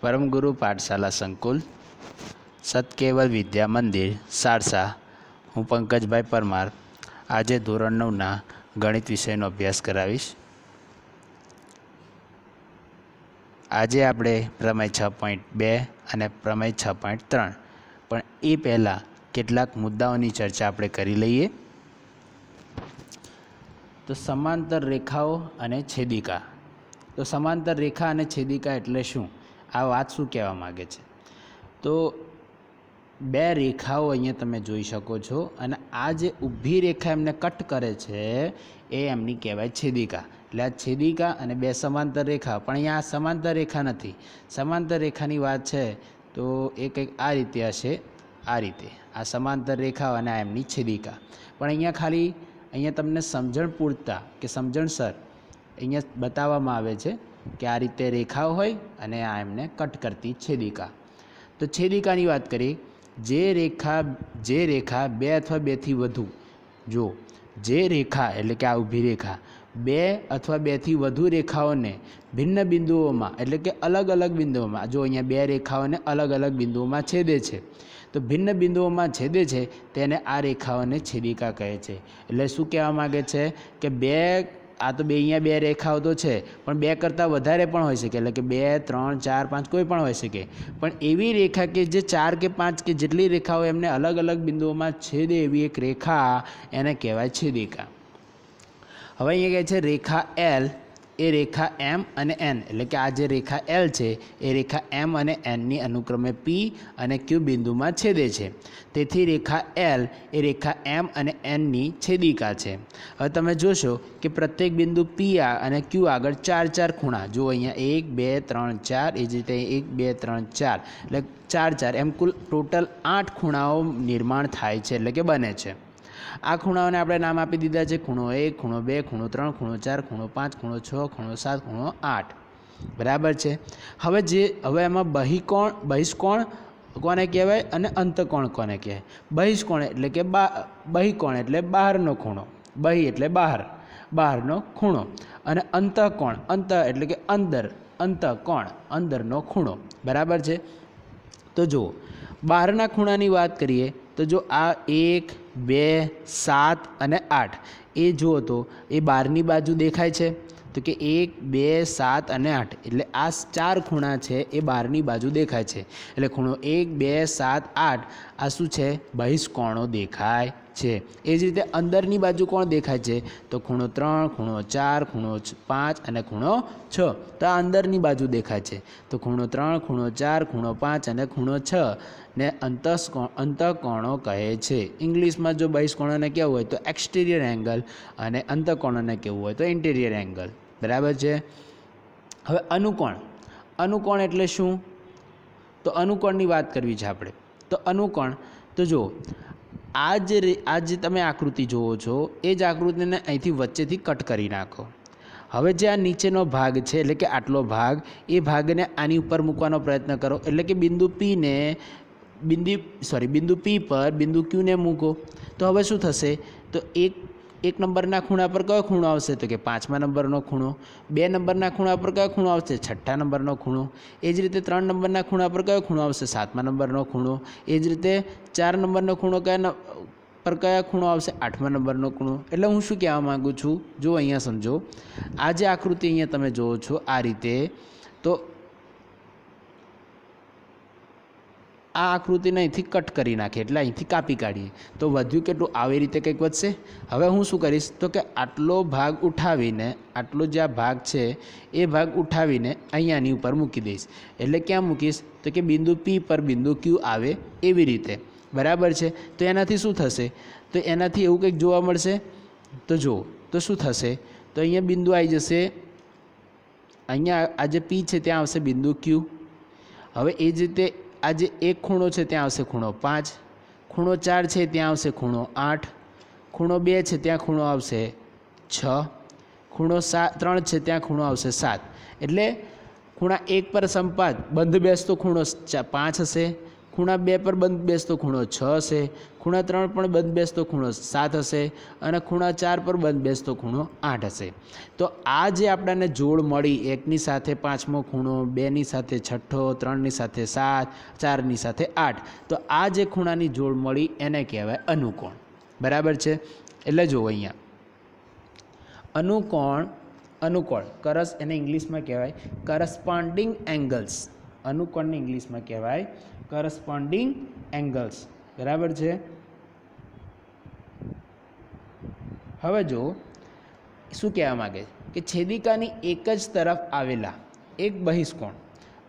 પરમગુરુ પાઠશાલા સંકુલ, સતકેવલ વિદ્યા મંદિર, સારસા. હું પંકજભાઈ પરમાર. આજે ધોરણ નવના ગણિત વિષયનો અભ્યાસ કરાવીશ. આજે આપણે પ્રમેય છ પોઈન્ટ બે અને પ્રમેય છ પોઈન્ટ ત્રણ. પણ એ પહેલાં કેટલાક મુદ્દાઓની ચર્ચા આપણે કરી લઈએ. તો સમાંતર રેખાઓ અને છેદિકા. તો સમાંતર રેખા અને છેદિકા એટલે શું? આ વાત શું કહેવા માગે છે? તો બે રેખાઓ અહીંયા તમે જોઈ શકો છો અને આ જે ઊભી રેખા એમને કટ કરે છે, એ એમની કહેવાય છેદિકા. એટલે આ છેદિકા અને બે સમાંતર રેખા, પણ અહીંયા આ સમાંતર રેખા નથી. સમાંતર રેખાની વાત છે, તો એ કંઈક આ રીતે હશે, આ રીતે. આ સમાંતર રેખા અને આ એમની છેદિકા. પણ અહીંયા ખાલી, અહીંયા તમને સમજણ પૂરતા કે સમજણસર અહીંયા બતાવવામાં આવે છે. કે આ રીતે રેખાઓ હોય અને આ એમને કટ કરતી છેદિકા. તો છેદિકાની વાત કરીએ, જે રેખા જે રેખા બે અથવા બેથી વધુ, જો જે રેખા એટલે કે આ ઊભી રેખા, બે અથવા બેથી વધુ રેખાઓને ભિન્ન બિંદુઓમાં, એટલે કે અલગ અલગ બિંદુઓમાં, જો અહીંયા બે રેખાઓને અલગ અલગ બિંદુઓમાં છેદે છે, તો ભિન્ન બિંદુઓમાં છેદે છે, તેને આ રેખાઓને છેદિકા કહે છે. એટલે શું કહેવા માગે છે કે બે આ તો બે અહીંયા બે રેખાઓ તો છે, પણ બે કરતાં વધારે પણ હોઈ શકે. એટલે કે બે, ત્રણ, ચાર, પાંચ કોઈ પણ હોઈ શકે. પણ એવી રેખા કે જે ચાર કે પાંચ કે જેટલી રેખાઓ એમને અલગ અલગ બિંદુઓમાં છેદે એવી એક રેખા એને કહેવાય છેદિકા. હવે અહીંયા કહે છે રેખા એલ એ રેખા એમ અને એન. એટલે કે આ જે રેખા એલ છે, એ રેખા એમ અને એનની અનુક્રમે પી અને ક્યુ બિંદુમાં છેદે છે. તેથી રેખા એલ એ રેખા એમ અને એનની છેદિકા છે. હવે તમે જોશો કે પ્રત્યેક બિંદુ પી અને ક્યુ આગળ ચાર ચાર ખૂણા. જો અહીંયા એક, બે, ત્રણ, ચાર. એ જ રીતે એક, બે, ત્રણ, ચાર. એટલે ચાર ચાર. એમ કુલ ટોટલ આઠ ખૂણાઓ નિર્માણ થાય છે. એટલે કે બને છે. આ ખૂણાઓને આપણે નામ આપી દીધા છે ખૂણો એક, ખૂણો બે, ખૂણો ત્રણ, ખૂણો ચાર, ખૂણો પાંચ, ખૂણો છ, ખૂણો સાત, ખૂણો આઠ. બરાબર છે? હવે જે, હવે એમાં બહિકોણ, બહિષ્કોણ કોને કહેવાય અને અંતકોણ કોને કહેવાય? બહિષ્કોણ એટલે કે બા, બહિકોણ એટલે બહારનો ખૂણો. બહિ એટલે બહાર, બહારનો ખૂણો. અને અંતઃકોણ, અંત એટલે કે અંદર, અંતઃકોણ, અંદરનો ખૂણો. બરાબર છે? તો જુઓ, બહારના ખૂણાની વાત કરીએ તો જો આ એક બે, સાત અને આઠ. એ જુઓ તો એ બારની બાજુ દેખાય છે? તો કે એક, બે, સાત અને આઠ. એટલે આ ચાર ખૂણા છે એ બારની બાજુ દેખાય છે. એટલે ખૂણો એક, બે, સાત, આઠ આ શું છે? બહિષ્કોણો દેખાય છે. એ જ રીતે અંદરની બાજુ કોણ દેખાય છે? તો ખૂણો ત્રણ, ખૂણો ચાર, ખૂણો પાંચ અને ખૂણો છ. તો આ અંદરની બાજુ દેખાય છે. તો ખૂણો ત્રણ, ખૂણો ચાર, ખૂણો પાંચ અને ખૂણો છ ને અંતઃકોણ અંતઃકોણો કહે છે. ઇંગ્લિશમાં જો બહિષ્કોણોને કહેવું હોય તો એક્સટિરિયર એંગલ અને અંતઃકોણોને કહેવું હોય તો ઇન્ટિરિયર એંગલ. બરાબર છે? હવે અનુકોણ. અનુકોણ એટલે શું? તો અનુકોણની વાત કરવી છે આપણે. તો અનુકણ તો જો આ જે આ જે તમે આકૃતિ જુઓ છો, એ જ આકૃતિને અહીંથી વચ્ચેથી કટ કરી નાખો. હવે જે આ નીચેનો ભાગ છે, એટલે કે આટલો ભાગ, એ ભાગને આની ઉપર મૂકવાનો પ્રયત્ન કરો. એટલે કે બિંદુ પીને બિંદુ સોરી બિંદુ પી પર બિંદુ ક્યુને મૂકો. તો હવે શું થશે? તો એક એક નંબરના ખૂણા પર કયો ખૂણો આવશે? તો કે પાંચમા નંબરનો ખૂણો, બે નંબરના ખૂણા પર કયો ખૂણો આવશે? છઠ્ઠા નંબરનો ખૂણો. એ જ રીતે ત્રણ નંબરના ખૂણા પર કયો ખૂણો આવશે? સાતમા નંબરનો ખૂણો. એ જ રીતે ચાર નંબરનો ખૂણો કયા પર કયા ખૂણો આવશે? આઠમા નંબરનો ખૂણો. એટલે હું શું કહેવા માગું છું? જો અહીંયા સમજો. આ જે આકૃતિ અહીંયા તમે જુઓ છો આ રીતે, તો આ આકૃતિને અહીંથી કટ કરી નાખીએ, એટલે અહીંથી કાપી કાઢીએ. તો વધ્યું કેટલું? આવી રીતે કંઈક વધશે? હવે હું શું કરીશ? તો કે આટલો ભાગ ઉઠાવીને, આટલો જે આ ભાગ છે, એ ભાગ ઉઠાવીને અહીંયાની ઉપર મૂકી દઈશ. એટલે ક્યાં મૂકીશ? તો કે બિંદુ પી પર બિંદુ ક્યુ આવે એવી રીતે. બરાબર છે? તો એનાથી શું થશે? તો એનાથી એવું કંઈક જોવા મળશે? તો જુઓ, તો શું થશે? તો અહીંયા બિંદુ આવી જશે. અહીંયા આ જે પી છે, ત્યાં આવશે બિંદુ ક્યુ હવે એ જ રીતે આ જે એક ખૂણો છે, ત્યાં આવશે ખૂણો પાંચ. ખૂણો ચાર છે, ત્યાં આવશે ખૂણો આઠ. ખૂણો બે છે, ત્યાં ખૂણો આવશે છ. ખૂણો સાત ત્રણ છે, ત્યાં ખૂણો આવશે સાત. એટલે ખૂણા એક પર સંપાત બંધ બેસતો ખૂણો પાંચ હશે. ખૂણા બે પર બંધ બેસતો ખૂણો છ હશે, ખૂણા ત્રણ પણ બંધ બેસતો ખૂણો સાત હશે અને ખૂણા ચાર પર બંધ બેસતો ખૂણો આઠ હશે. તો આ જે આપણને જોડ મળી, એકની સાથે પાંચમો ખૂણો, બેની સાથે છઠ્ઠો, ત્રણની સાથે સાત, ચારની સાથે આઠ, તો આ જે ખૂણાની જોડ મળી એને કહેવાય અનુકોણ. બરાબર છે? એટલે જુઓ અહીંયા. અનુકોણ અનુકોણ, કરસ એને ઇંગ્લિશમાં કહેવાય કરસ્પોન્ડિંગ એંગલ્સ અનુકોણને ઇંગ્લિશમાં કહેવાય કરસ્પોન્ડિંગ એંગલ્સ બરાબર છે? હવે જો શું કહેવા માગે કે છેદિકાની એક જ તરફ આવેલા એક બહિષ્કોણ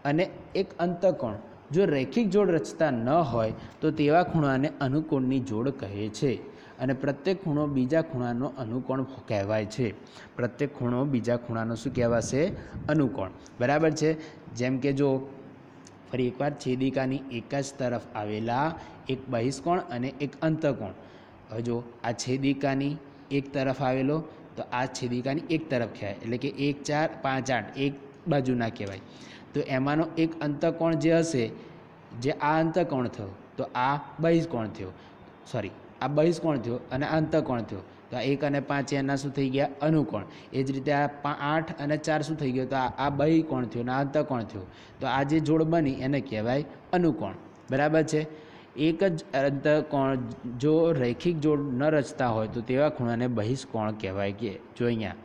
અને એક અંતકોણ જો રૈખિક જોડ રચતા ન હોય, તો તેવા ખૂણાને અનુકોણની જોડ કહે છે અને પ્રત્યેક ખૂણો બીજા ખૂણાનો અનુકોણ કહેવાય છે. પ્રત્યેક ખૂણો બીજા ખૂણાનો શું કહેવાશે? અનુકોણ. બરાબર છે? જેમ કે જો ફરી એકવાર છેદિકાની એક જ તરફ આવેલા એક બહિષ્કોણ અને એક અંતકોણ. હવે જો આ છેદિકાની એક તરફ આવેલો, તો આ છેદિકાની એક તરફ કહેવાય. એટલે કે એક, ચાર, પાંચ, આઠ, એક બાજુના કહેવાય. તો એમાંનો એક અંતકોણ જે હશે, જે આ અંતકોણ થયો, તો આ બહિષ્કોણ થયો. સોરી આ બહિષ્કોણ થયો અને અંતકોણ થયો. તો આ એક અને પાંચ એના શું થઈ ગયા? અનુકોણ. એ જ રીતે આ આઠ અને ચાર શું થઈ ગયું? તો આ બહી કોણ થયું અને આ અંતકોણ થયું? તો આ જે જોડ બની એને કહેવાય અનુકોણ. બરાબર છે? એક જ અંત કોણ, જો રૈખિક જોડ ન રચતા હોય તો તેવા ખૂણાને બહિષ્કોણ કહેવાય કે, જો અહીંયા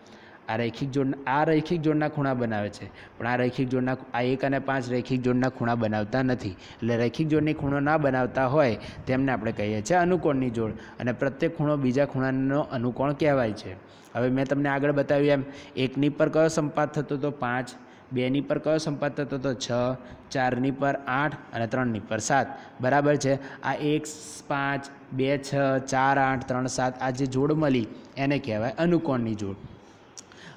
આ રૈખિક જોડ આ રૈખિક જોડના ખૂણા બનાવે છે. પણ આ રૈખિક જોડના આ એક અને પાંચ રૈખિક જોડના ખૂણા બનાવતા નથી. એટલે રૈખિક જોડની ખૂણો ના બનાવતા હોય તેમને આપણે કહીએ છીએ અનુકોણની જોડ. અને પ્રત્યેક ખૂણો બીજા ખૂણાનો અનુકોણ કહેવાય છે. હવે મેં તમને આગળ બતાવ્યું એમ, એકની પર કયો સંપાત થતો હતો? પાંચ. બેની પર કયો સંપાત થતો હતો? છ. ચારની પર આઠ અને ત્રણની પર સાત. બરાબર છે? આ એક, પાંચ, બે, છ, ચાર, આઠ, ત્રણ, સાત આ જે જોડ મળી એને કહેવાય અનુકોણની જોડ.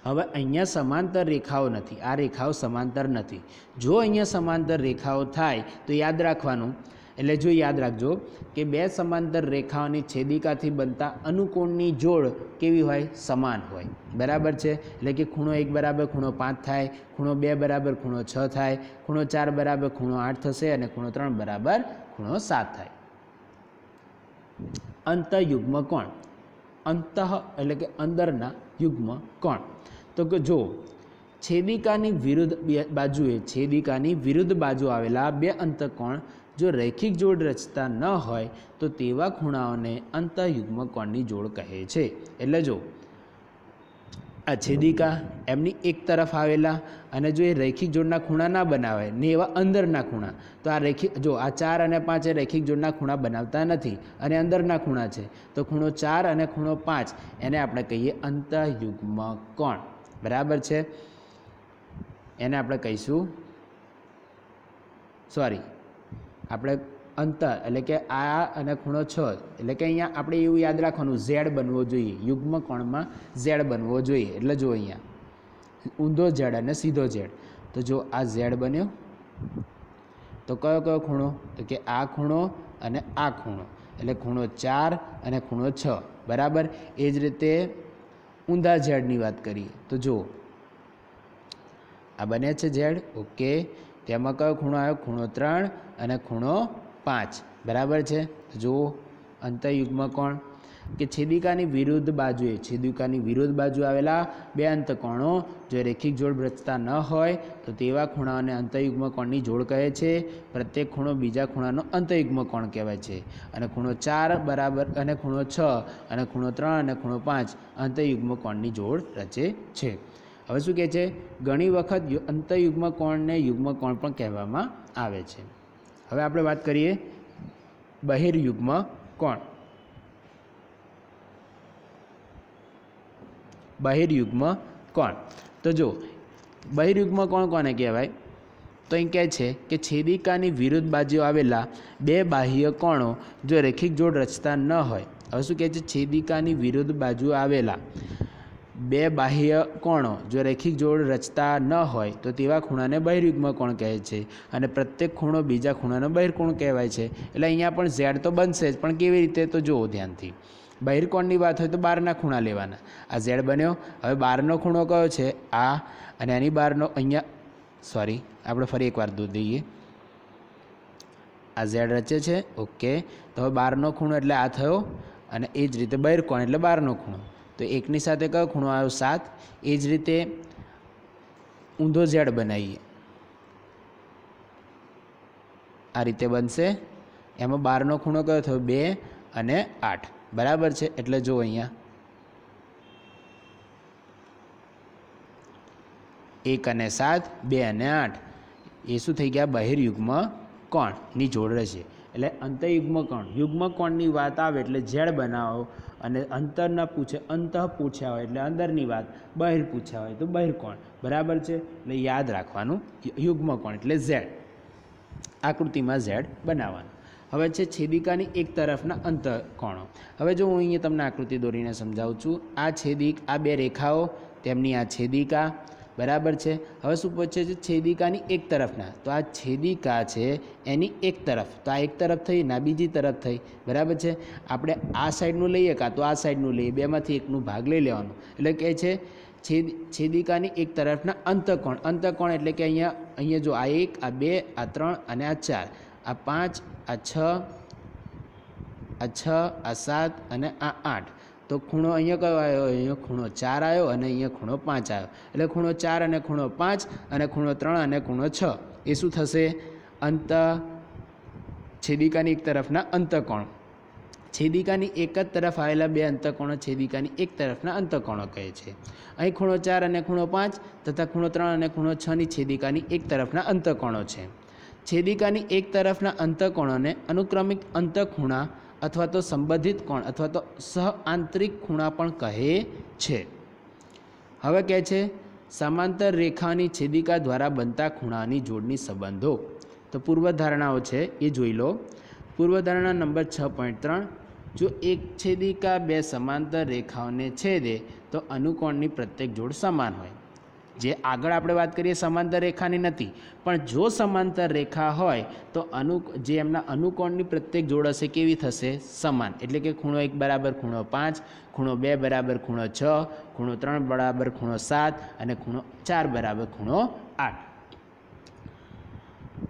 હવે અહીંયા સમાંતર રેખાઓ નથી. આ રેખાઓ સમાંતર નથી. જો અહીંયા સમાંતર રેખાઓ થાય તો યાદ રાખવાનું. એટલે જો યાદ રાખજો કે બે સમાંતર રેખાઓની છેદિકાથી બનતા અનુકોણની જોડ કેવી હોય? સમાન હોય. બરાબર છે? એટલે કે ખૂણો એક બરાબર ખૂણો પાંચ થાય, ખૂણો બે બરાબર ખૂણો છ થાય, ખૂણો ચાર બરાબર ખૂણો આઠ થશે અને ખૂણો ત્રણ બરાબર ખૂણો સાત થાય. અંતયુગ્મ કોણ? અંતઃ એટલે કે અંદરના યુગ્મ કોણ? તો કે જો છેદિકાની વિરુદ્ધ બાજુએ છેદિકાની વિરુદ્ધ બાજુ આવેલા બે અંતકોણ જો રૈખિક જોડ રચતા ન હોય, તો તેવા ખૂણાઓને અંતયુગ્મ કોણની જોડ કહે છે. એટલે જો આ છેદિકા એમની એક તરફ આવેલા અને જો એ રૈખિક જોડના ખૂણા ના બનાવે ને એવા અંદરના ખૂણા, તો આ રૈખિક જો આ ચાર અને પાંચ એ રૈખિક જોડના ખૂણા બનાવતા નથી અને અંદરના ખૂણા છે. તો ખૂણો ચાર અને ખૂણો પાંચ, એને આપણે કહીએ અંતયુગ્મ કોણ બરાબર છે? એને આપણે કહીશું સોરી આપણે અંતર એટલે કે આ અને ખૂણો છ, એટલે કે અહીંયા આપણે એવું યાદ રાખવાનું, ઝેડ બનવો જોઈએ, યુગ્મ કોણમાં ઝેડ બનવો જોઈએ, એટલે જો અહીંયા, ઊંધો ઝેડ અને સીધો ઝેડ. તો જો આ ઝેડ બન્યો, તો કયો કયો ખૂણો? તો કે આ ખૂણો અને આ ખૂણો, એટલે ખૂણો ચાર અને ખૂણો છ, બરાબર? એ જ રીતે ઊંધા ઝેડની વાત કરીએ તો જુઓ. આ બને છે ઝેડ. ઓકે તેમાં કયો ખૂણો આવ્યો? ખૂણો ત્રણ અને ખૂણો પાંચ. બરાબર છે? જુઓ. અંતયુગ્મ કોણ? કે છેદિકાની વિરુદ્ધ બાજુએ છેદિકાની વિરુદ્ધ બાજુ આવેલા બે અંતકોણો જો રેખિક જોડ રચતા ન હોય, તો તેવા ખૂણાઓને અંતયુગ્મ કોણની જોડ કહે છે. પ્રત્યેક ખૂણો બીજા ખૂણાનો અંતયુગ્મ કોણ કહેવાય છે. અને ખૂણો ચાર બરાબર, અને ખૂણો છ, અને ખૂણો ત્રણ, અને ખૂણો પાંચ અંતયુગ્મ કોણની જોડ રચે છે. હવે શું કહે છે? ઘણી વખત અંતયુગ્મ કોણને યુગ્મ કોણ પણ કહેવામાં આવે છે. હવે આપણે વાત કરીએ બહિર્યુગ્મ કોણ. બહિર્યુગ્મ કોણ? તો જો બહિર્યુગ્મ કોણ કોને કહેવાય? તો અહીં કહે છે કે છેદિકાની વિરુદ્ધ બાજુ આવેલા બે બાહ્ય કોણો જો રેખિક જોડ રચતા ન હોય, હવે શું કહે છે? છેદિકાની વિરુદ્ધ બાજુ આવેલા બે બાહ્ય કોણો જો રેખિક જોડ રચતા ન હોય, તો તેવા ખૂણાને બહિર્યુગ્મ કોણ કહે છે? અને પ્રત્યેક ખૂણો બીજા ખૂણાનો બહિર્કોણ કહેવાય છે. એટલે અહીંયા પણ ઝેડ તો બનશે જ, પણ કેવી રીતે? તો જુઓ ધ્યાનથી. બહિર્કોણની વાત હોય તો બારના ખૂણા લેવાના. આ ઝેડ બન્યો. હવે બારનો ખૂણો કયો છે? આ અને એની બહારનો અહીંયા સોરી આપણે ફરી એકવાર દૂધ દઈએ. આ ઝેડ રચે છે. ઓકે તો હવે બારનો ખૂણો એટલે આ થયો અને એ જ રીતે બહિર્કોણ એટલે બારનો ખૂણો. તો એકની સાથે કયો ખૂણો આવ્યો? સાત. એ જ રીતે ઊંધો ઝેડ બનાવીએ. આ રીતે બનશે. એમાં બારનો ખૂણો કયો થયો? બે અને આઠ. બરાબર છે? એટલે જો અહીંયા એક અને સાત, બે અને આઠ. એ શું થઈ ગયા? બહિર્યુગ્મ કોણની જોડ રહેશે. એટલે અંતયુગ્મ કોણ? યુગ્મ કોણની વાત આવે એટલે ઝેડ બનાવો અને અંતર ન પૂછે, અંત પૂછ્યા હોય એટલે અંદરની વાત બહિર પૂછ્યા હોય તો બહિર કોણ? બરાબર છે? એટલે યાદ રાખવાનું, યુગ્મ કોણ એટલે ઝેડ. આકૃતિમાં ઝેડ બનાવવાનું. હવે છે છેદિકાની એક તરફના અંતકોણો. હવે જો હું અહીંયા તમને આકૃતિ દોરીને સમજાવું છું, આ છેદિક, આ બે રેખાઓ, તેમની આ છેદિકા, બરાબર છે? હવે શું પૂછે છે? છેદિકાની એક તરફના. તો આ છેદિકા છે, એની એક તરફ. તો આ એક તરફ થઈ, ના, બીજી તરફ થઈ. બરાબર છે? આપણે આ સાઈડનું લઈએ કાં તો આ સાઈડનું લઈએ? બેમાંથી એકનું ભાગ લઈ લેવાનું. એટલે કે છે, છેદ, છેદિકાની એક તરફના અંતકોણ. અંતકોણ એટલે કે અહીંયા અહીંયા જો આ એક, આ બે, આ ત્રણ અને આ ચાર. આ પાંચ, આ છ આ છ, આ સાત અને આ આઠ. તો ખૂણો અહીંયા કયો આવ્યો? અહીંયા ખૂણો ચાર આવ્યો અને અહીંયા ખૂણો પાંચ આવ્યો. એટલે ખૂણો ચાર અને ખૂણો પાંચ અને ખૂણો ત્રણ અને ખૂણો છ. એ શું થશે? અંત છેદિકાની એક તરફના અંતકોણ. છેદિકાની એક જ તરફ આવેલા બે અંતકોણો છેદિકાની એક તરફના અંતકોણો કહે છે. અહીં ખૂણો ચાર અને ખૂણો પાંચ તથા ખૂણો ત્રણ અને ખૂણો છની છેદિકાની એક તરફના અંતકોણો છે. છેદિકાની એક તરફના અંતકોણોને અનુક્રમિક અંતઃખૂણા અથવા તો સંબંધિત કોણ અથવા તો સહ આંતરિક ખૂણા પણ કહે છે. હવે કહે છે, સમાંતર રેખાની છેદિકા દ્વારા બનતા ખૂણાની જોડની સંબંધો. તો પૂર્વધારણાઓ છે, એ જોઈ લો. પૂર્વધારણા નંબર છ પોઈન્ટ ત્રણ, જો એક છેદિકા બે સમાંતર રેખાઓને છેદે, તો અનુકોણની પ્રત્યેક જોડ સમાન હોય. જે આગળ આપણે વાત કરીએ સમાંતર રેખાની નથી, પણ જો સમાંતર રેખા હોય, તો અનુ, જે એમના અનુકોણની પ્રત્યેક જોડ હશે કેવી થશે? સમાન. એટલે કે ખૂણો એક બરાબર ખૂણો પાંચ, ખૂણો બે બરાબર ખૂણો છ, ખૂણો ત્રણ બરાબર ખૂણો સાત અને ખૂણો ચાર બરાબર ખૂણો આઠ.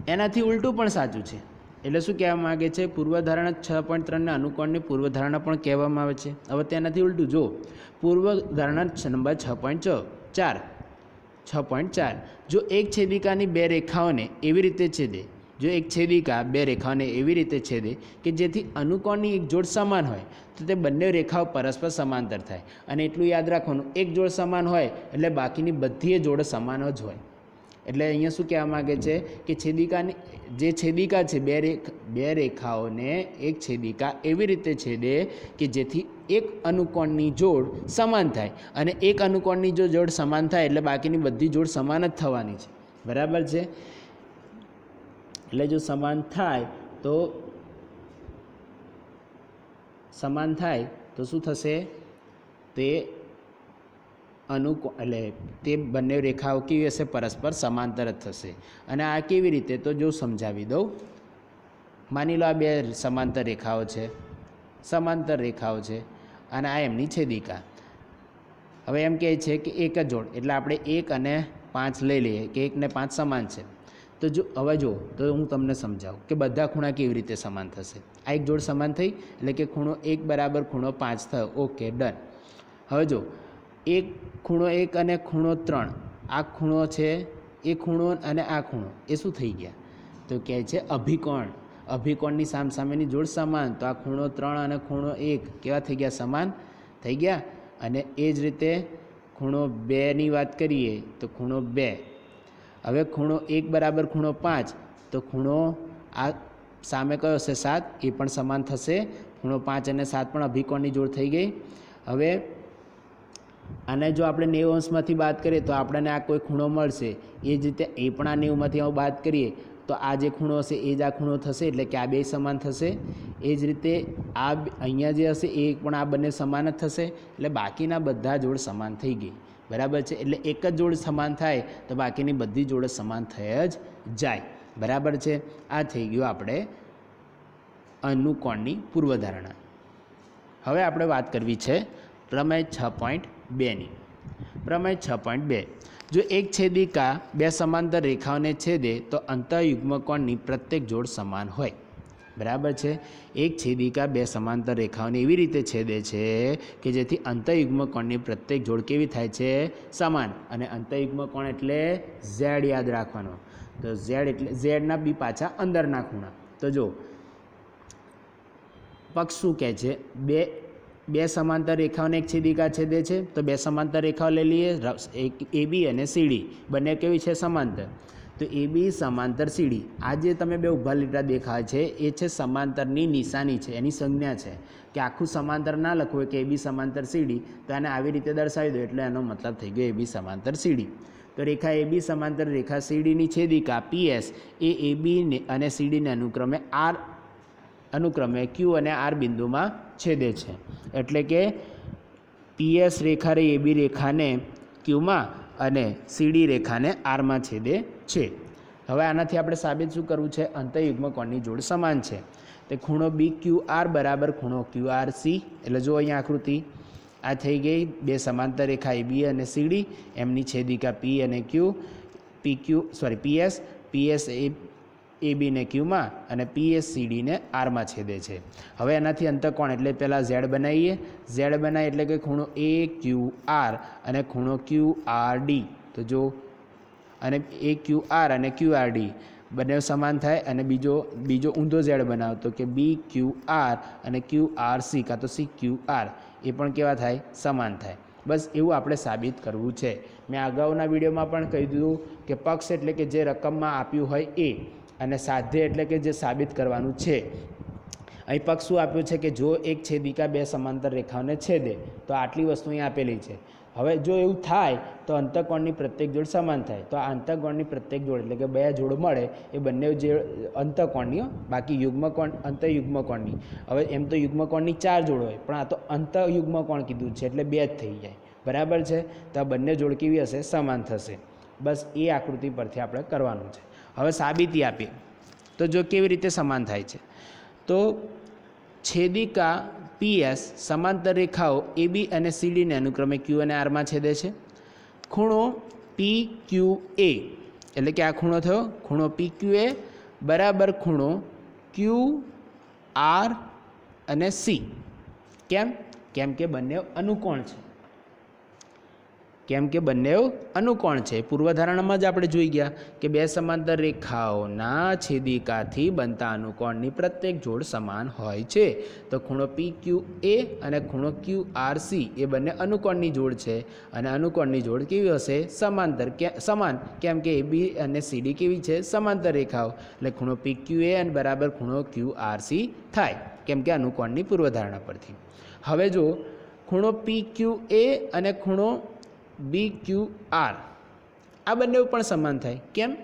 એનાથી ઉલટું પણ સાચું છે. એટલે શું કહેવા માગે છે? પૂર્વધારણા છ પોઈન્ટ ત્રણને અનુકોણની પૂર્વધારણા પણ કહેવામાં આવે છે. હવે તેનાથી ઉલટું જો પૂર્વધારણા નંબર છ પોઈન્ટ ચાર. છ પોઈન્ટ ચાર. જો એક છેદિકાની બે રેખાઓને એવી રીતે છેદે, જો એક છેદિકા બે રેખાઓને એવી રીતે છેદે કે જેથી અનુકોણની એક જોડ સમાન હોય, તો તે બંને રેખાઓ પરસ્પર સમાંતર થાય. અને એટલું યાદ રાખવાનું, એક જોડ સમાન હોય એટલે બાકીની બધી જોડ સમાન જ હોય. એટલે અહીંયા શું કહેવા માગે છે કે છેદિકાની, જે છેદિકા છે, બે રેખ, બે રેખાઓને એક છેદિકા એવી રીતે છેદે કે જેથી એક અનુકોણની જોડ સમાન થાય અને એક અનુકોણની જો જોડ સમાન થાય એટલે બાકીની બધી જોડ સમાન જ થવાની છે. બરાબર છે? એટલે જો સમાન થાય તો સમાન થાય તો શું થશે? તે અનુકો, એટલે તે બંને રેખાઓ કેવી હશે? પરસ્પર સમાંતર જ થશે. અને આ કેવી રીતે? તો જો સમજાવી દઉં. માની લો આ બે સમાંતર રેખાઓ છે. સમાંતર રેખાઓ છે. અને આ એમની છેદિકા. હવે એમ કહે છે કે એક જ જોડ. એટલે આપણે એક અને પાંચ લઈ લઈએ કે એકને પાંચ સમાન છે. તો જો, હવે જો, તો હું તમને સમજાવું કે બધા ખૂણા કેવી રીતે સમાન થશે. આ એક જોડ સમાન થઈ, એટલે કે ખૂણો એક બરાબર ખૂણો પાંચ થયો. Okay, done. હવે જો એક ખૂણો એક અને ખૂણો ત્રણ. આ ખૂણો છે, એ ખૂણો અને આ ખૂણો. એ શું થઈ ગયા? તો કહે છે અભિકોણ. અભિકોણની સામસામેની જોડ સમાન. તો આ ખૂણો ત્રણ અને ખૂણો એક. કેવા થઈ ગયા? સમાન થઈ ગયા? અને એ જ રીતે ખૂણો બેની વાત કરીએ, તો ખૂણો બે. હવે ખૂણો એક બરાબર ખૂણો પાંચ. તો ખૂણો આ સામે કયો હશે? સાત. એ પણ સમાન થશે. ખૂણો પાંચ અને સાત પણ અભિકોણની જોડ થઈ ગઈ. હવે અને જો આપણે નેવ અંશમાંથી બાદ કરીએ તો આપણને આ કોઈ ખૂણો મળશે. એ જ રીતે એ પણ આ નેવમાંથી હું બાદ કરીએ તો આ જે ખૂણો હશે, એ જ આ ખૂણો થશે, એટલે કે આ બે સમાન થશે. એ જ રીતે આ અહીંયા જે હશે, એ પણ આ બંને સમાન જ થશે, એટલે બાકીના બધા જોડ સમાન થઈ ગઈ. બરાબર છે? એટલે એક જ જોડ સમાન થાય, તો બાકીની બધી જોડ સમાન થઈ જ જાય. બરાબર છે? આ થઈ ગયું આપણે અનુકોણની પૂર્વધારણા. હવે આપણે વાત કરવી છે પ્રમેય છ પોઈન્ટ બેની. પ્રમેય છ પોઈન્ટ બે. જો એક છેદિકા બે સમાંતર રેખાઓને છેદે, તો અંતઃયુગ્મ કોણની પ્રત્યેક જોડ સમાન હોય. બરાબર છે? એક છેદિકા બે સમાંતર રેખાઓને એવી રીતે છેદે છે કે જેથી અંતયુગ્મ કોણની પ્રત્યેક જોડ કેવી થાય છે? સમાન. અને અંતયુગ્મ કોણ એટલે ઝેડ યાદ રાખવાનો. તો ઝેડ એટલે ઝેડના બી પાછા અંદરના ખૂણા તો જો, પક્ષ શું કહે છે? બે બે સમાંતર રેખાઓને એક છેદિકા છેદે છે, તો બે સમાંતર રેખાઓ લઈ લઈએ, ર- એક એ બી અને સીડી બંને કેવી છે? સમાંતર. તો એ બી સમાંતર સીડી આ જે તમે બે ઊભા લીટા દેખાય છે, એ છે સમાંતરની નિશાની છે, એની સંજ્ઞા છે. કે આખું સમાંતર ના લખવું કે એ બી સમાંતર સીડી તો આને આવી રીતે દર્શાવી દો, એટલે એનો મતલબ થઈ ગયો એ બી સમાંતર સીડી તો રેખા એ બી સમાંતર, રેખા સીડીની છેદિકા પીએસ એ એ બી અને સીડીને અનુક્રમે આર અનુક્રમે ક્યુ અને આર બિંદુમાં છેદે છે. એટલે કે પીએસ રેખા રે એબી રેખાને ક્યુમાં અને સીડી રેખાને આરમાં છેદે છે. હવે આનાથી આપણે સાબિત શું કરવું છે? અંતયુગ્મ કોણની જોડ સમાન છે. તે ખૂણો બી ક્યુ આર બરાબર ખૂણો ક્યુ આર સી એટલે જો અહીંયા આકૃતિ. આ થઈ ગઈ બે સમાંતર રેખા એબી અને સીડી એમની છેદિકા પી અને Q P Q sorry PS PS A A બીને ક્યુમાં અને પીએસ સીડીને આરમાં છેદે છે. હવે એનાથી અંતકોણ એટલે પહેલાં ઝેડ બનાવીએ. ઝેડ બનાવીએ એટલે કે ખૂણો એ ક્યુ આર અને ખૂણો ક્યુ આર ડી તો જો અને એ ક્યુ આર અને ક્યુ આર ડી બંને સમાન થાય અને બીજો બીજો ઊંધો ઝેડ બનાવતો કે બી ક્યુ આર અને ક્યુ આર સી કાં તો સી ક્યુ આર એ પણ કેવા થાય? સમાન થાય. બસ એવું આપણે સાબિત કરવું છે. મેં અગાઉના વિડીયોમાં પણ કહી દીધું કે પક્ષ એટલે કે જે રકમમાં આપ્યું હોય એ. અને સાધ્ય એટલે કે જે સાબિત કરવાનું છે. અહીં પક્ષ શું આપ્યું છે કે જો એક છેદિકા બે સમાંતર રેખાઓને છેદે, તો આટલી વસ્તુ અહીં આપેલી છે. હવે જો એવું થાય, તો અંતકોણની પ્રત્યેક જોડ સમાન થાય. તો આ અંતકોણની પ્રત્યેક જોડ એટલે કે બે જોડ મળે, એ બંને જે અંતકોણની બાકી યુગ્મકોણ, અંતયુગ્મકોણની. હવે એમ તો યુગ્મકોણની ચાર જોડ હોય, પણ આ તો અંતયુગ્મકોણ કીધું છે, એટલે બે જ થઈ જાય. બરાબર છે? તો આ બંને જોડ કેવી હશે? સમાન થશે. બસ એ આકૃતિ પરથી આપણે કરવાનું છે. હવે સાબિતી આપીએ. તો જો કેવી રીતે સમાન થાય છે? તો છેદિકા પીએસ સમાંતર રેખાઓ એબી અને સીડીને અનુક્રમે ક્યુ અને આરમાં છેદે છે. ખૂણો પી ક્યુ એ, એટલે કે આ ખૂણો થયો. ખૂણો પી ક્યુ એ બરાબર ખૂણો ક્યુ આર અને સી. કેમ? કેમ કે બંને અનુકોણ છે. કેમ કે બંને અનુકોણ છે. પૂર્વધારણામાં જ આપણે જોઈ ગયા કે બે સમાંતર રેખાઓના છેદિકાથી બનતા અનુકોણની પ્રત્યેક જોડ સમાન હોય છે. તો ખૂણો પી ક્યુ એ અને ખૂણો ક્યુ આર સી એ બંને અનુકોણની જોડ છે અને અનુકોણની જોડ કેવી હશે? સમાંતર. સમાન. કેમ કે એ બી અને સીડી કેવી છે? સમાંતર રેખાઓ. એટલે ખૂણો પી ક્યુ એ અને બરાબર ખૂણો ક્યુ આર સી થાય. કેમ કે અનુકોણની પૂર્વધારણા પરથી. હવે જો ખૂણો પી ક્યુ એ અને ખૂણો બી ક્યુ આર આ બંને પણ સમાન થાય. કેમ?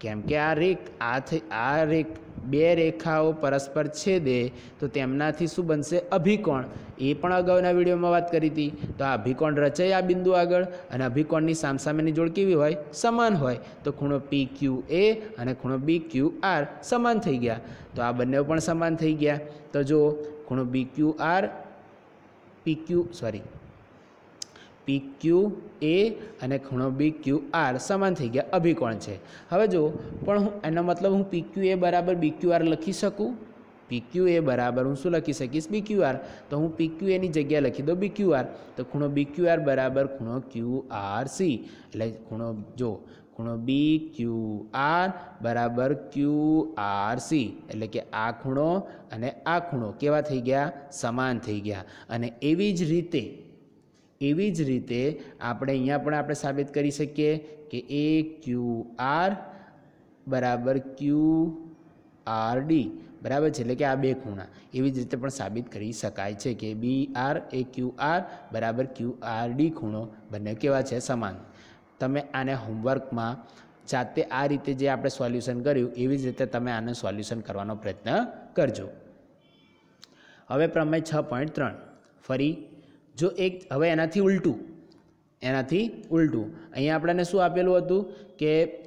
કેમ કે આ રેખ, આ થઈ આ રેખ બે રેખાઓ પરસ્પર છેદે, તો તેમનાથી શું બનશે? અભિકોણ. એ પણ અગાઉના વિડીયોમાં વાત કરી હતી. તો આ અભિકોણ રચાય આ બિંદુ આગળ અને અભિકોણની સામસામેની જોડ કેવી હોય? સમાન હોય. તો ખૂણો પી ક્યુ એ અને ખૂણો બી ક્યુ આર સમાન થઈ ગયા. તો આ બંને પણ સમાન થઈ ગયા. તો જો ખૂણો B Q R P Q sorry P Q A અને ખૂણો બી ક્યુ આર સમાન થઈ ગયા અભિકોણ છે. હવે જો પણ હું એનો મતલબ હું પી ક્યુ એ બરાબર બી ક્યુ આર લખી શકું? પી ક્યુ એ બરાબર હું શું લખી શકીશ? B Q R. તો હું પી ક્યુ એની જગ્યાએ લખી દઉં બી ક્યુ આર. તો ખૂણો બી ક્યુ આર બરાબર ખૂણો ક્યુ આર સી. એટલે ખૂણો જો ખૂણો બી ક્યુ આર બરાબર ક્યુ આર સી. એટલે કે આ ખૂણો અને આ ખૂણો કેવા થઈ ગયા? સમાન થઈ ગયા. અને એવી જ રીતે એવી જ રીતે આપણે અહીંયા પણ આપણે સાબિત કરી શકીએ કે એ ક્યુ આર બરાબર ક્યુ આર ડી, બરાબર છે? એટલે કે આ બે ખૂણા. એવી જ રીતે પણ સાબિત કરી શકાય છે કે B R A Q R બરાબર ક્યુ આર ડી ખૂણો. બંને કેવા છે? સમાન. તમે આને હોમવર્કમાં જાતે આ રીતે જે આપણે સોલ્યુશન કર્યું, એવી જ રીતે તમે આને સોલ્યુશન કરવાનો પ્રયત્ન કરજો. હવે પ્રમેય છ પોઈન્ટ ત્રણ. ફરી જો એક, હવે એનાથી ઉલટું. એનાથી ઉલટું. અહીંયા આપણને શું આપેલું હતું કે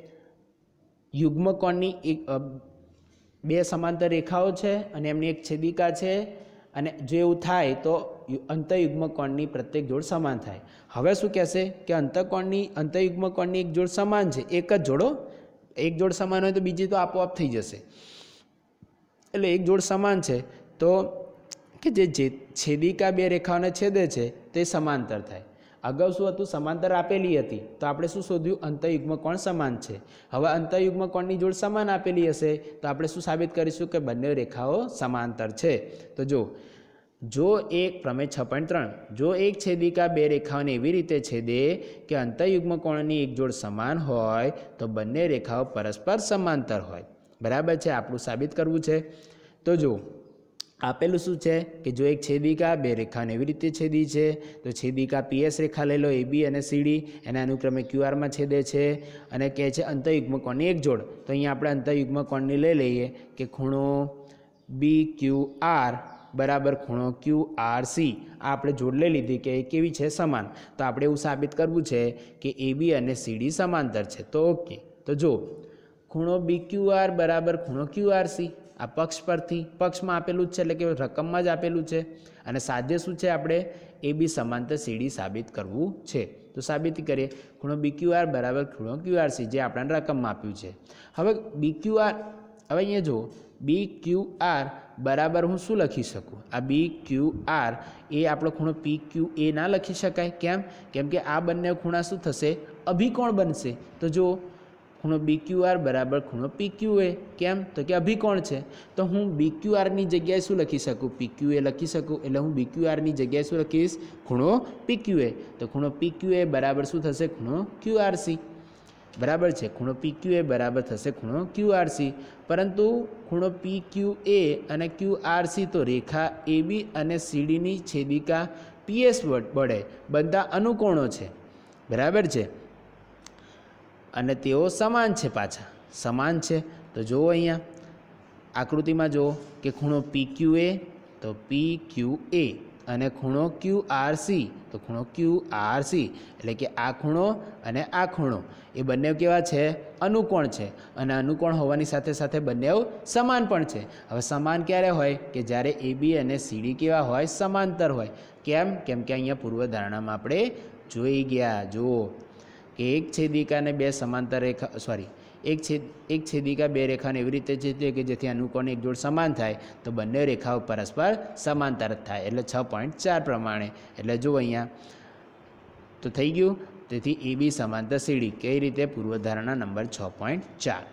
યુગ્મકોણની એક બે સમાંતર રેખાઓ છે અને એમની એક છેદિકા છે અને જો એવું થાય તો અંતયુગ્મકોણની પ્રત્યેક જોડ સમાન થાય. હવે શું કહેશે કે અંતકોણની, અંતયુગ્મકોણની એક જોડ સમાન છે. એક જ જોડો. એક જોડ સમાન હોય તો બીજી તો આપોઆપ થઈ જશે. એટલે એક જોડ સમાન છે. તો કે જે છેદિકા બે રેખાઓને છેદે છે, તે સમાંતર થાય. અગાઉ શું હતું? સમાંતર આપેલી હતી. તો આપણે શું શોધ્યું? અંતયુગ્મ કોણ સમાન છે? હવે અંતયુગ્મ કોણની જોડ સમાન આપેલી હશે, તો આપણે શું સાબિત કરીશું કે બંને રેખાઓ સમાંતર છે. તો જો જો એક, પ્રમેય છ પોઈન્ટ ત્રણ. જો એક છેદિકા બે રેખાઓને એવી રીતે છેદે કે અંતયુગ્મ કોણની એક જોડ સમાન હોય, તો બંને રેખાઓ પરસ્પર સમાંતર હોય. બરાબર છે? આપણું સાબિત કરવું છે. તો જો આપેલું શું છે કે જો એક છેદિકા બે રેખાને એવી રીતે છેદી છે, તો છેદિકા પીએસ રેખા લઈ લો એબી અને સીડી એના અનુક્રમે ક્યુઆરમાં છેદે છે અને કહે છે અંતયુગ્મ કોણની એક જોડ. તો અહીંયા આપણે અંતયુગ્મકોણની લઈ લઈએ કે ખૂણો બી ક્યુ આર બરાબર ખૂણો ક્યુ આર સી આ આપણે જોડ લઈ લીધી કે એ કેવી છે? સમાન. તો આપણે એવું સાબિત કરવું છે કે એબી અને સીડી સમાંતર છે. તો ઓકે. તો જો ખૂણો બી ક્યુ આર બરાબર ખૂણો ક્યુ આર સી આ પક્ષ પરથી, પક્ષમાં આપેલું જ છે, એટલે કે રકમમાં જ આપેલું છે. અને સાધ્ય શું છે આપણે? એ બી સમાંતર સીડી સાબિત કરવું છે. તો સાબિત કરીએ. ખૂણો બી ક્યુ આર બરાબર ખૂણો ક્યુઆર સી જે આપણને રકમમાં આપ્યું છે. હવે બી ક્યુ હવે અહીંયા જુઓ. બી ક્યુ આર બરાબર હું શું લખી શકું? આ બી ક્યુ આર એ આપણો ખૂણો પી ક્યુ એ ના લખી શકાય. કેમ? કેમ કે આ બંને ખૂણા શું થશે? અભિકોણ બનશે. તો જો ખૂણો બી ક્યુ આર બરાબર ખૂણો પી ક્યુ એ કેમ? તો કે અભિકોણ છે. તો હું બી ક્યુ આરની જગ્યાએ શું લખી શકું? પી ક્યુ એ લખી શકું. એટલે હું બી ક્યુ આરની જગ્યાએ શું લખીશ? ખૂણો પી ક્યુ એ તો ખૂણો પી ક્યુ એ બરાબર શું થશે? ખૂણો ક્યુ આર સી બરાબર છે. ખૂણો પી ક્યુ એ બરાબર થશે. ખૂણો ક્યુ આર સી પરંતુ ખૂણો પી ક્યુ એ અને ક્યુ આર સી તો રેખા એ બી અને સીડીની છેદિકા પીએસ વડે. બધા અનુકોણો છે. બરાબર છે? અને તેઓ સમાન છે પાછા. સમાન છે? તો જુઓ અહીંયા. આકૃતિમાં જુઓ કે ખૂણો પી ક્યુ એ, તો પી ક્યુ એ. અને ખૂણો ક્યુ આર સી, તો ખૂણો ક્યુ આર સી. એટલે કે આ ખૂણો અને આ ખૂણો. એ બંને કેવા છે? અનુકોણ છે. અને અનુકોણ હોવાની સાથે સાથે બંને સમાન પણ છે. હવે સમાન ક્યારે હોય? કે જ્યારે એ, બી અને સીડી કેવા હોય? સમાંતર હોય. કેમ? કેમ કે અહીંયા પૂર્વધારણામાં આપણે જોઈ ગયા. જુઓ. એક છેદિકાને બે સમાંતર રેખા સોરી એક છેદ, એક છેદિકા બે રેખાને એવી રીતે છે કે જેથી અનુકોણ એક જોડ સમાન થાય, તો બંને રેખાઓ પરસ્પર સમાંતર જ થાય. એટલે છ પોઈન્ટ ચાર પ્રમાણે. એટલે જુઓ અહીંયા. તો થઈ ગયું. તેથી એ બી સમાંતર સીડી. કઈ રીતે? પૂર્વધારણા નંબર છ પોઈન્ટ ચાર.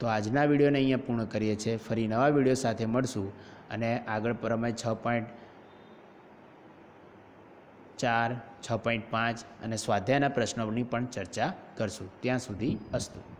તો આજના વિડીયોને અહીંયા પૂર્ણ કરીએ છીએ. ફરી નવા વીડિયો સાથે મળશું. અને આગળ પ્રમાણે છ પોઈન્ટ ચાર છ પોઈન્ટ પાંચ અને સ્વાધ્યાયના પ્રશ્નોની પણ ચર્ચા કરશું. ત્યાં સુધી અસ્તુ.